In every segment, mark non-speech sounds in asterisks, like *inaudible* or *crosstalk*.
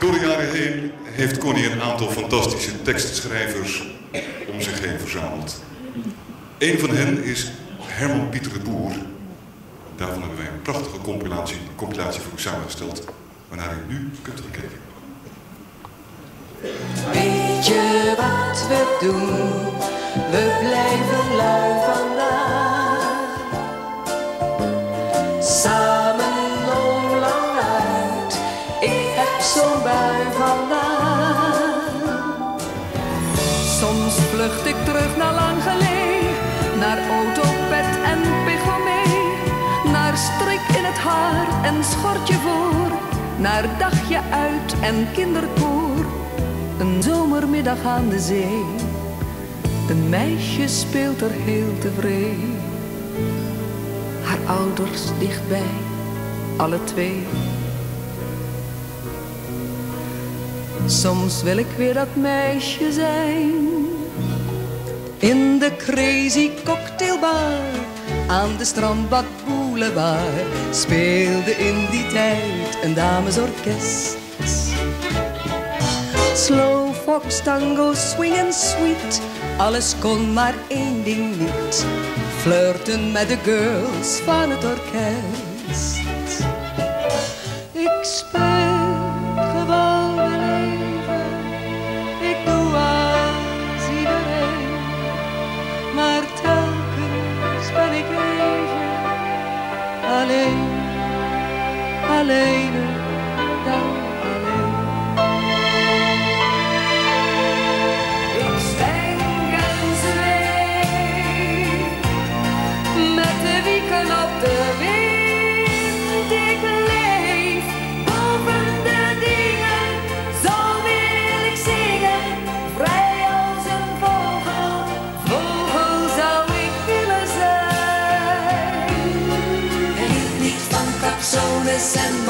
Door de jaren heen heeft Connie een aantal fantastische tekstschrijvers om zich heen verzameld. Een van hen is Herman Pieter de Boer. Daarvan hebben wij een prachtige compilatie, compilatie voor u samengesteld, waarnaar u nu kunt gaan. Weet je wat we doen? We blijven lui vandaag. Zo'n bui. Soms vlucht ik terug naar lang geleden, naar autopet en pygmee, naar strik in het haar en schortje voor, naar dagje uit en kinderkoor. Een zomermiddag aan de zee, een meisje speelt er heel tevreden. Haar ouders dichtbij, alle twee. Soms wil ik weer dat meisje zijn. In de crazy cocktailbar aan de strandbad boulevard speelde in die tijd een damesorkest. Slow fox, tango, swing en sweet, alles kon maar één ding niet. Flirten met de girls van het orkest. Alleen, alleen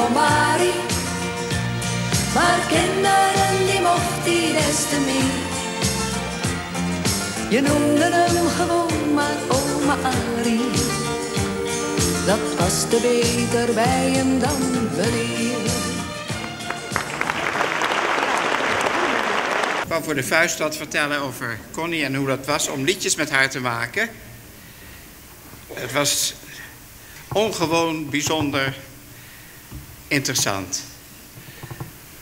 bombari. Maar kinderen die mocht hij des te meer. Je noemde hem gewoon maar oma Arie. Dat paste beter bij hem dan wanneer. Ik wou voor de vuist wat vertellen over Connie en hoe dat was om liedjes met haar te maken. Het was ongewoon bijzonder interessant.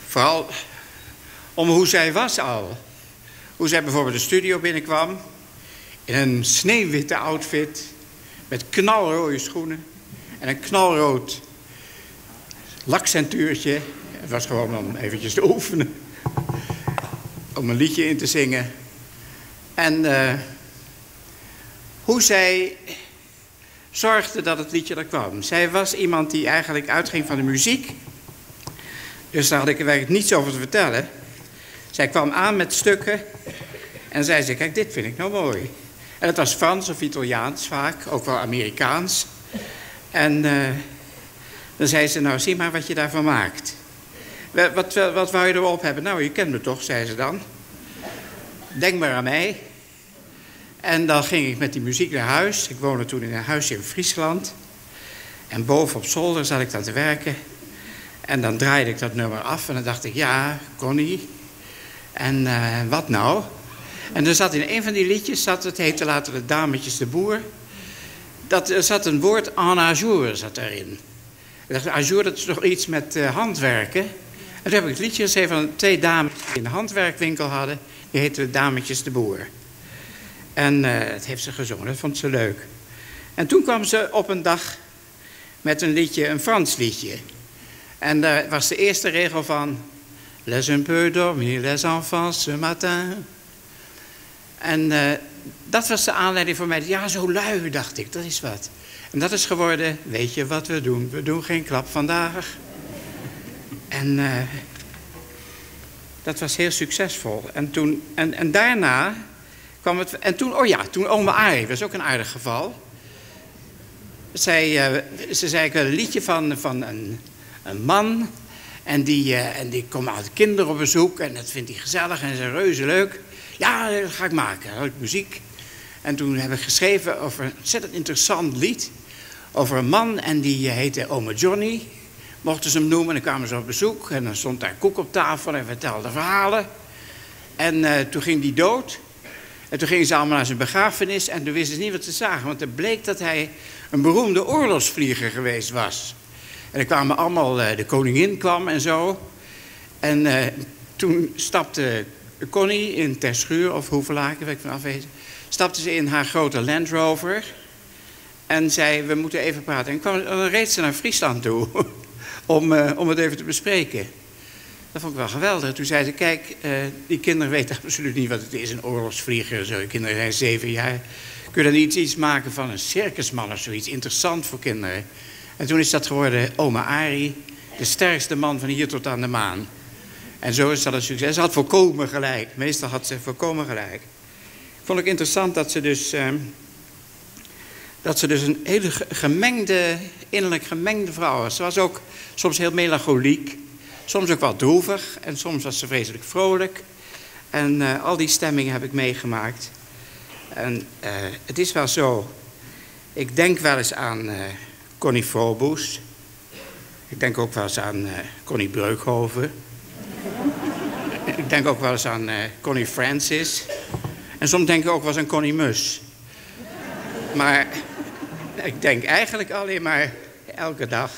Vooral om hoe zij was al. Hoe zij bijvoorbeeld de studio binnenkwam. In een sneeuwwitte outfit. Met knalrode schoenen. En een knalrood lakcentuurtje. Het was gewoon om eventjes te oefenen om een liedje in te zingen. En eh, hoe zij zorgde dat het liedje er kwam. Zij was iemand die eigenlijk uitging van de muziek. Dus daar had ik er eigenlijk niets over te vertellen. Zij kwam aan met stukken en zei ze, kijk, dit vind ik nou mooi. En het was Frans of Italiaans vaak, ook wel Amerikaans. En eh, dan zei ze, nou zie maar wat je daarvan maakt. Wat, wat, wat wou je erop hebben? Nou, je kent me toch, zei ze dan. Denk maar aan mij. En dan ging ik met die muziek naar huis. Ik woonde toen in een huisje in Friesland. En boven op zolder zat ik dan te werken. En dan draaide ik dat nummer af en dan dacht ik, ja, Connie. En eh, wat nou? En er zat in een van die liedjes, zat, het heette later de Dametjes de Boer. Dat, er zat een woord en ajour zat erin. Ik dacht, dat is toch iets met uh, handwerken? En toen heb ik het liedje geschreven van twee dames die een handwerkwinkel hadden. Die heette de Dametjes de Boer. En uh, dat heeft ze gezongen, dat vond ze leuk. En toen kwam ze op een dag met een liedje, een Frans liedje. En daar was de eerste regel van... Les un peu dormir, les enfants ce matin. En uh, dat was de aanleiding voor mij. Ja, zo lui, dacht ik, dat is wat. En dat is geworden, weet je wat we doen? We doen geen klap vandaag. En uh, dat was heel succesvol. En, toen, en, en daarna En toen, oh ja, toen oma Arie, was ook een aardig geval. Zij, uh, ze zei, ik een liedje van, van een, een man... En die, uh, en die komt uit kinderen op bezoek en dat vindt hij gezellig en ze reuze leuk. Ja, dat ga ik maken. Leuk muziek. En toen heb ik geschreven over een ontzettend interessant lied. Over een man en die heette Ome Johnny. mochten ze hem noemen. En dan kwamen ze op bezoek en dan stond daar koek op tafel en vertelde verhalen. En toen ging die dood. En toen gingen ze allemaal naar zijn begrafenis en toen wisten ze niet wat ze zagen. Want het bleek dat hij een beroemde oorlogsvlieger geweest was. En er kwamen allemaal, uh, de koningin kwam en zo. En uh, toen stapte Connie in Terschuur of Hoevelaken, weet ik van afwezen. Stapte ze in haar grote Land Rover. En zei, we moeten even praten. En kwam, dan reed ze naar Friesland toe *laughs* om, om het even te bespreken. Dat vond ik wel geweldig. Toen zei ze, kijk, uh, die kinderen weten absoluut niet wat het is, een oorlogsvlieger. Zo. Kinderen zijn zeven jaar. Kun je dan niet iets maken van een circusman of zoiets? Interessant voor kinderen. En toen is dat geworden oma Ari, de sterkste man van hier tot aan de maan. En zo is dat een succes. Ze had volkomen gelijk. Meestal had ze volkomen gelijk. Ik vond het interessant dat ze dus... Uh, dat ze dus een hele gemengde, innerlijk gemengde vrouw was. Ze was ook soms heel melancholiek. Soms ook wel droevig. En soms was ze vreselijk vrolijk. En uh, al die stemmingen heb ik meegemaakt. En uh, het is wel zo. Ik denk wel eens aan uh, Connie Froboes. Ik denk ook wel eens aan Connie Breukhoven. *laughs* ik denk ook wel eens aan Connie Francis. En soms denk ik ook wel eens aan Connie Mus. Maar *laughs* ik denk eigenlijk alleen maar elke dag